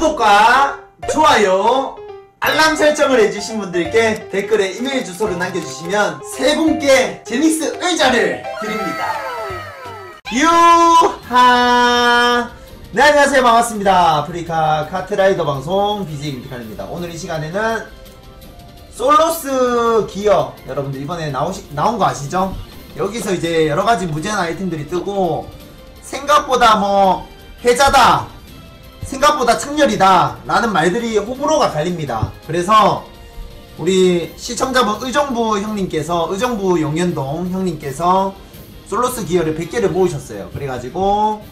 구독과 좋아요 알람 설정을 해주신 분들께 댓글에 이메일 주소를 남겨주시면 세 분께 제닉스 의자를 드립니다. 유하! 네 안녕하세요. 반갑습니다. 아프리카 카트라이더 방송 BJ 임티칸입니다. 오늘 이 시간에는 솔로스 기어 여러분들 이번에 나오시, 나온 거 아시죠? 여기서 이제 여러가지 무제한 아이템들이 뜨고 생각보다 뭐 해자다 생각보다 창렬이다 라는 말들이 호불호가 갈립니다. 그래서 우리 시청자분 의정부 형님께서 의정부 용현동 형님께서 솔로스 기어를 100개를 모으셨어요. 그래가지고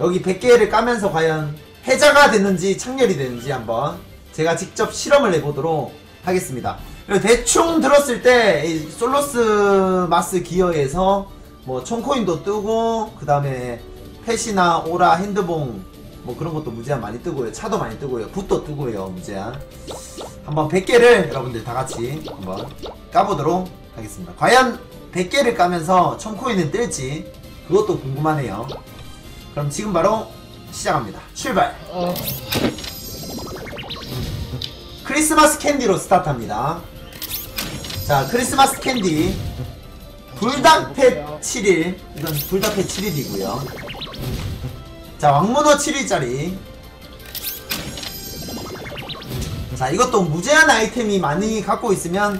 여기 100개를 까면서 과연 해자가 됐는지 창렬이 됐는지 한번 제가 직접 실험을 해보도록 하겠습니다. 그리고 대충 들었을 때이 솔로스 마스 기어에서 뭐 총코인도 뜨고 그 다음에 펫이나 오라 핸드봉 뭐 그런 것도 무제한 많이 뜨고요. 차도 많이 뜨고요. 붓도 뜨고요 무제한. 한번 100개를 여러분들 다 같이 한번 까보도록 하겠습니다. 과연 100개를 까면서 총코인은 뜰지? 그것도 궁금하네요. 그럼 지금 바로 시작합니다. 출발! 크리스마스 캔디로 스타트합니다. 자 크리스마스 캔디. 불닭팻 7일. 이건 불닭팻 7일이고요 자 왕문어 7일짜리. 자 이것도 무제한 아이템이 많이 갖고 있으면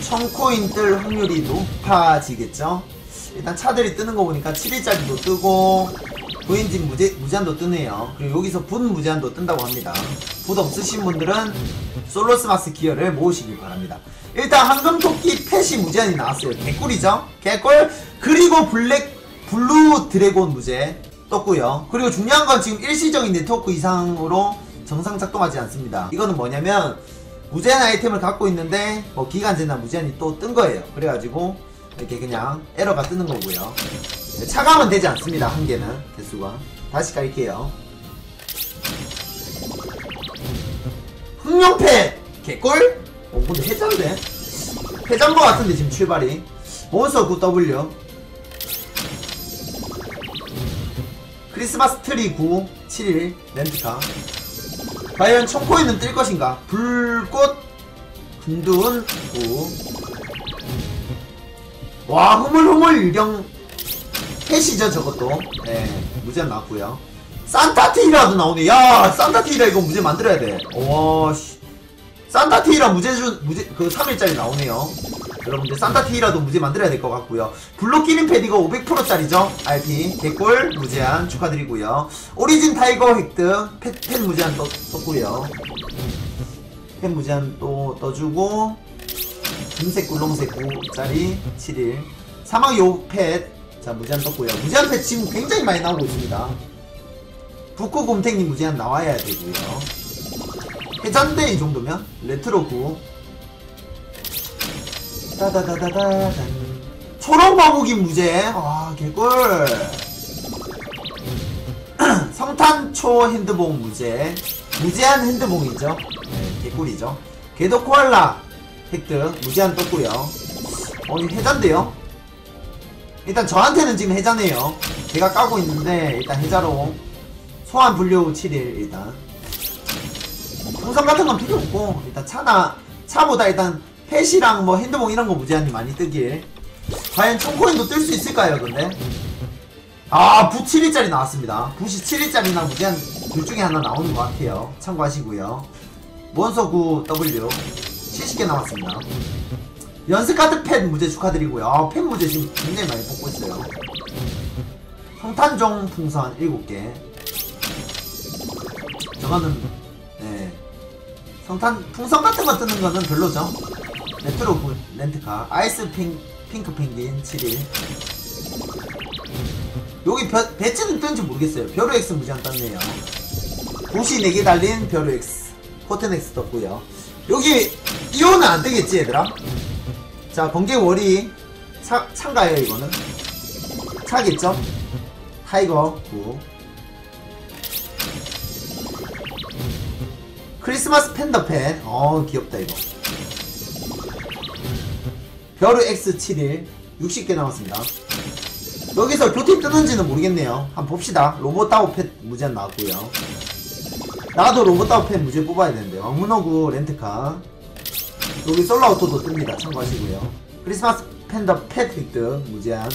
1000코인 뜰 확률이 높아지겠죠? 일단 차들이 뜨는 거 보니까 7일짜리도 뜨고 부인진 무제, 무제한도 뜨네요. 그리고 여기서 분 무제한도 뜬다고 합니다. 붓 없으신 분들은 솔로스마스 기어를 모으시길 바랍니다. 일단 황금토끼 펫이 무제한이 나왔어요. 개꿀이죠? 개꿀? 그리고 블랙 블루 드래곤 무제 떴고요. 그리고 중요한 건 지금 일시적인 네트워크 이상으로 정상 작동하지 않습니다. 이거는 뭐냐면 무제한 아이템을 갖고 있는데 뭐 기간제나 무제한이 또 뜬 거예요. 그래가지고 이렇게 그냥 에러가 뜨는 거고요. 차감은 되지 않습니다. 한 개는. 개수가. 다시 깔게요. 흑룡 펫! 개꿀? 어 근데 해잔데? 해잔 거 같은데 지금 출발이. 몬스터 9W 크리스마스 트리 9 7일 렌트카. 과연 청코인은 뜰 것인가? 불꽃 근둔 9와 흐물흐물 유령 펫이죠 저것도. 네 무제한 나왔고요. 산타티라도 나오네. 야 산타티라 이거 무제 만들어야 돼와씨. 산타티라 무제준 무제 그 3일짜리 나오네요 여러분들 산타티라도 무제 만들어야 될 것 같고요. 패드 이거 500%짜리죠? RP 개꿀 무제한 축하드리고요. 오리진 타이거 획득. 펫, 펫 무제한 떴, 떴고요. 펫 무제한 또 떠주고 금색 꿀렁색 9짜리 7일. 사막 요펫자 무제한 떴고요. 무제한 펫 지금 굉장히 많이 나오고 있습니다. 북구 곰탱님 무제한 나와야 되고요. 해잔데 이 정도면 레트로 9 따다다다다단 초록 마무기 무제 와 개꿀 성탄초 핸드봉 무제 무제한 핸드봉이죠 네, 개꿀이죠 궤도 코알라 획득 무제한 떴고요 어 이거 해잔데요 일단 저한테는 지금 해자네요 제가 까고 있는데 일단 해자로 소환 분류 7일 일단 풍선 같은 건 필요 없고 일단 차나 차보다 일단 펫이랑 뭐 핸드봉 이런 거 무제한이 많이 뜨길 과연 총코인도 뜰 수 있을까요 근데 아, 부 7일짜리 나왔습니다. 부시 7일짜리나 무제한 둘 중에 하나 나오는 것 같아요. 참고하시고요. 원서구 W 70개 나왔습니다. 연습카드 펫 무제 축하드리고요. 아, 펫 무제 지금 굉장히 많이 뽑고 있어요. 성탄종 풍선 7개. 저거는, 네. 성탄, 풍선 같은 거 뜨는 거는 별로죠. 레트로 굿, 렌트카. 아이스 핑, 핑크 펭귄 7일. 여기 벼, 배찌는 뜬지 모르겠어요. 벼루 X 무제한 떴네요. 도시 4개 달린 벼루 X. 코튼 X 떴고요. 여기 이호는 안 뜨겠지 얘들아? 자 번개 월이 차, 차인가요 이거는? 차겠죠? 타이거 9 크리스마스 팬더 펫 어 귀엽다 이거 벼루 X 7일 60개 남았습니다. 여기서 교팀 뜨는지는 모르겠네요. 한번 봅시다. 로봇 다우 펫 무제한 나왔고요. 나도 로봇다운 팬 무제 뽑아야 되는데 왕문호구 렌트카. 여기 솔라우토도 뜹니다. 참고하시고요. 크리스마스 팬더 펫 획득 무제한.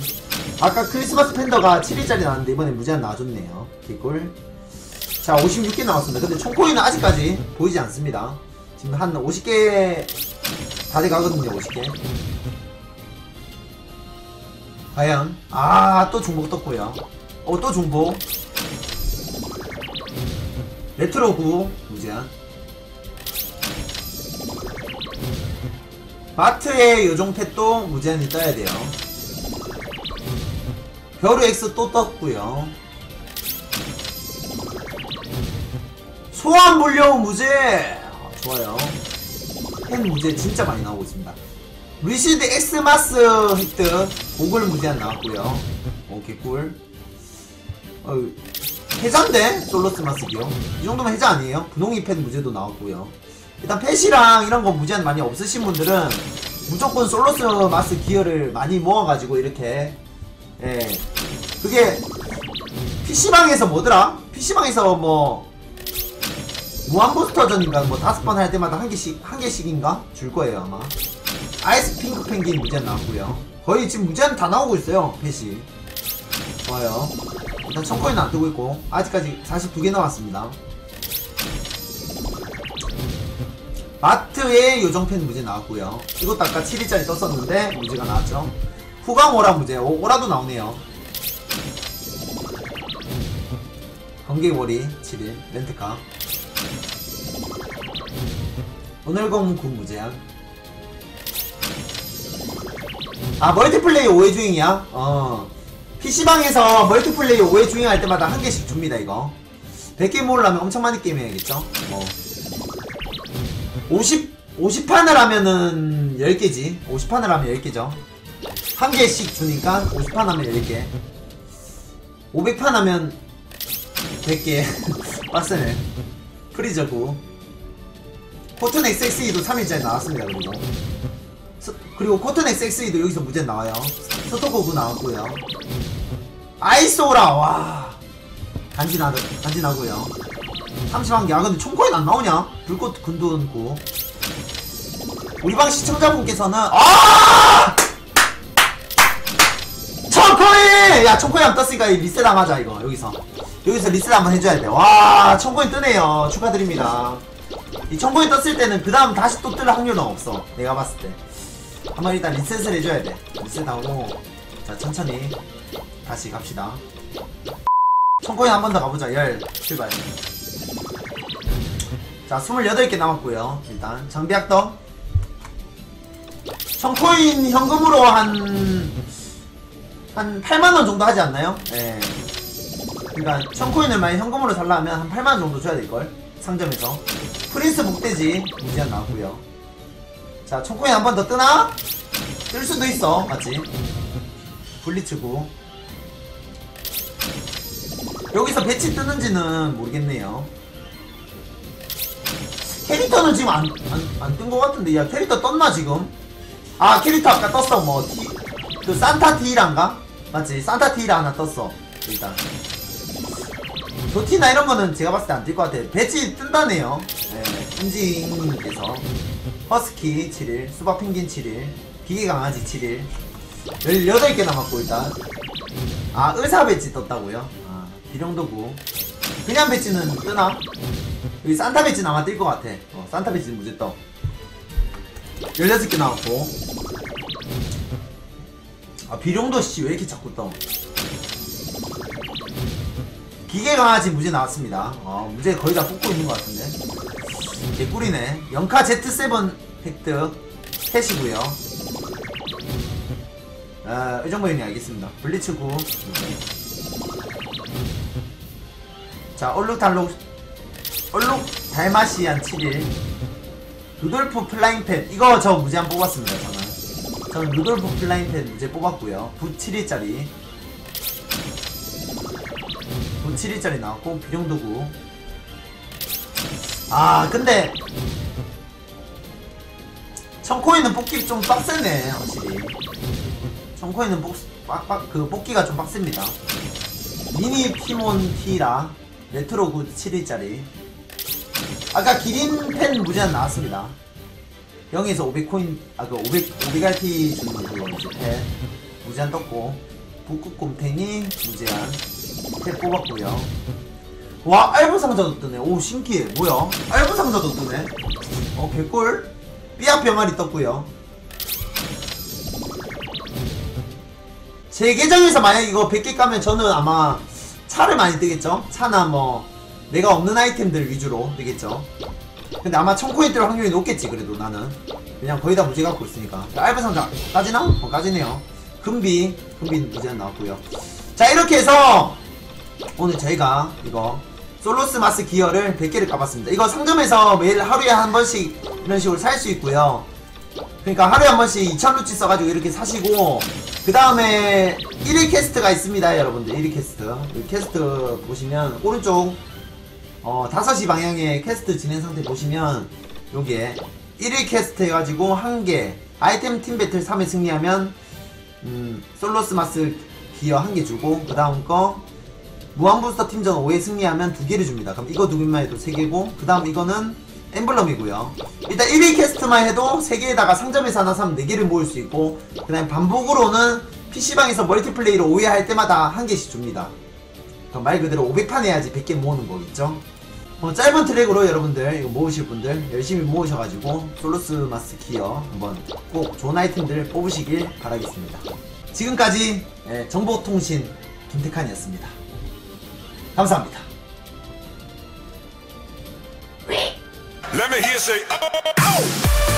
아까 크리스마스 팬더가 7일짜리 나왔는데 이번에 무제한 나와줬네요. 개꿀. 자 56개 나왔습니다. 근데 총코인은 아직까지 보이지 않습니다. 지금 한 50개 다 돼가거든요 50개 과연? 아 또 중복 떴고요. 어 또 중복. 레트로 9 무제한 마트의 요정펫도 무제한이 떠야 돼요. 벼루 X 또 떴고요. 소환 불려온 무제 아, 좋아요. 펫 무제 진짜 많이 나오고 있습니다 리시드 Xmas 획득 고글 무제한 나왔고요. 오 개꿀. 어, 해자인데? 솔로스마스 기어? 이 정도면 해자 아니에요? 분홍이 펫 무제도 나왔고요. 일단 펫이랑 이런 거 무제한 많이 없으신 분들은 무조건 솔로스마스 기어를 많이 모아가지고 이렇게 예. 그게 PC방에서 뭐더라? PC방에서 뭐 무한부스터전인가? 뭐 다섯 번 할 때마다 한 개씩 한 개씩인가? 줄 거예요 아마 아이스 핑크 펭귄 무제한 나왔고요. 거의 지금 무제한 다 나오고 있어요 펫이 좋아요. 일단 청코인 안 뜨고 있고 아직까지 42개 남았습니다. 마트에 요정팬 무제 나왔고요. 이것도 아까 7일짜리 떴었는데 무제가 나왔죠. 후광 오라 무제? 오, 오라도 나오네요. 번개월이 7일 렌트카. 오늘 공군 무제한 아 멀티플레이 5회 중이야? 어. PC방에서 멀티플레이 5회 중행 할 때마다 한 개씩 줍니다 이거. 100개 모으려면 엄청 많이 게임 해야겠죠? 뭐 50, 50판을 하면은 10개지. 50판을 하면 10개죠. 한 개씩 주니까 50판 하면 10개. 500판 하면 100개. 빡세네. 프리저구 코튼 XXE도 3일짜리 나왔습니다 그리고 스- 그리고 코튼 XXE도 여기서 무제 나와요 스토코브 나왔고요 아이소라 와 간지나 간지 나고요 30만 개. 아 근데 총코인 안 나오냐? 불꽃 군두은고. 우리 방 시청자분께서는 아! 총코인! 야 총코인 안 떴으니까 이 리셋 안 하자 이거 여기서 여기서 리셋 한번 해줘야 돼. 와 총코인 뜨네요. 축하드립니다. 이 총코인 떴을 때는 그 다음 다시 또 뜰 확률은 없어. 내가 봤을 때. 한 번 일단 리셋을 해줘야 돼. 리셋하고 자 천천히 다시 갑시다. 총코인 한 번 더 가보자. 열 출발. 자, 28개 남았고요. 일단 장비학덕 청코인 현금으로 한, 한 8만원 정도 하지 않나요? 예. 그니까, 청코인을 많이 현금으로 살려면 한 8만원 정도 줘야 될걸. 상점에서. 프린스 목돼지 무제한 나왔고요. 자, 청코인 한 번 더 뜨나? 뜰 수도 있어. 맞지? 블리츠고. 여기서 배찌 뜨는지는 모르겠네요. 캐릭터는 지금 안, 안, 안 뜬 것 같은데, 야, 캐릭터 떴나, 지금? 아, 캐릭터 아까 떴어, 뭐, 티, 그, 산타 티란가? 맞지? 산타 티라 하나 떴어, 일단. 도티나 이런 거는 제가 봤을 때 안 뜰 것 같아. 배찌 뜬다네요. 네, 은지님께서. 허스키 7일, 수박 펭귄 7일, 기계 강아지 7일. 18개 남았고, 일단. 아, 의사 배찌 떴다고요? 아, 비룡도 9. 그냥 배찌는 뜨나? 여기 산타 배찌 아마 뜰것 같아. 어, 산타 배찌 무제 떠. 16개 나왔고. 아, 비룡도 씨, 왜 이렇게 자꾸 떠? 기계 강아지 무제 나왔습니다. 어, 무제 거의 다 뽑고 있는 것 같은데. 개꿀이네. 영카 Z7 획득. 셋이고요 아, 의정부인이 알겠습니다. 블리츠 9. 자, 얼룩달룩 얼룩 달마시안 7일 루돌프 플라잉팻 이거 저 무제 한 뽑았습니다 저는 저는 루돌프 플라잉팻 무제 뽑았고요 부 7일짜리 부 7일짜리 나왔고 비룡도구 아 근데 청코인은 뽑기 좀 빡세네 확실히. 청코인은 뽑, 빡빡, 그 뽑기가 좀 빡셉니다. 미니 피몬 티라 레트로 굿 7일짜리. 아까 기린 펫 무제한 나왔습니다. 0에서 500코인 아그 500, 500RT 주는 그거 이제 펫 무제한 떴고 북극곰탱이 무제한 펜 뽑았고요 와 알부 상자도 뜨네. 오 신기해. 뭐야? 알부 상자도 뜨네. 어 개꿀? 삐약 병아리 떴고요. 제 계정에서 만약 이거 100개 까면 저는 아마 차를 많이 뜨겠죠? 차나 뭐 내가 없는 아이템들 위주로 뜨겠죠? 근데 아마 1000코인 뜰 확률이 높겠지 그래도 나는. 그냥 거의 다 무제 갖고 있으니까. 자, 알바 상자. 까지나? 어 까지네요. 금비. 금비 무제한 나왔고요. 자 이렇게 해서 오늘 저희가 이거 솔로스 마스 기어를 100개를 까봤습니다. 이거 상점에서 매일 하루에 한 번씩 이런 식으로 살 수 있고요. 그러니까 하루에 한 번씩 2000루치 써가지고 이렇게 사시고 그 다음에 1일 퀘스트가 있습니다 여러분들 1일 퀘스트 이 퀘스트 보시면 오른쪽 어 5시 방향에 퀘스트 진행 상태 보시면 여기에 1일 퀘스트 해가지고 한개 아이템 팀 배틀 3회 승리하면 음, 솔로스 마스 기어 한 개 주고 그 다음 거 무한부스터 팀전 5회 승리하면 두 개를 줍니다. 그럼 이거 두 개만 해도 세 개고 그 다음 이거는 엠블럼이고요. 일단 1일 퀘스트만 해도 세 개에다가 상점에서 하나 사면 네 개를 모을 수 있고 그 다음 반복으로는 PC방에서 멀티플레이로 5회 할 때마다 한 개씩 줍니다. 그럼 말 그대로 500판 해야지 100개 모으는 거겠죠? 어, 짧은 트랙으로 여러분들 이거 모으실 분들 열심히 모으셔가지고 솔로스 마스 기어 한번 꼭 좋은 아이템들 뽑으시길 바라겠습니다. 지금까지 예, 정보통신 김태칸이었습니다. 감사합니다. Let me hear say, oh, oh.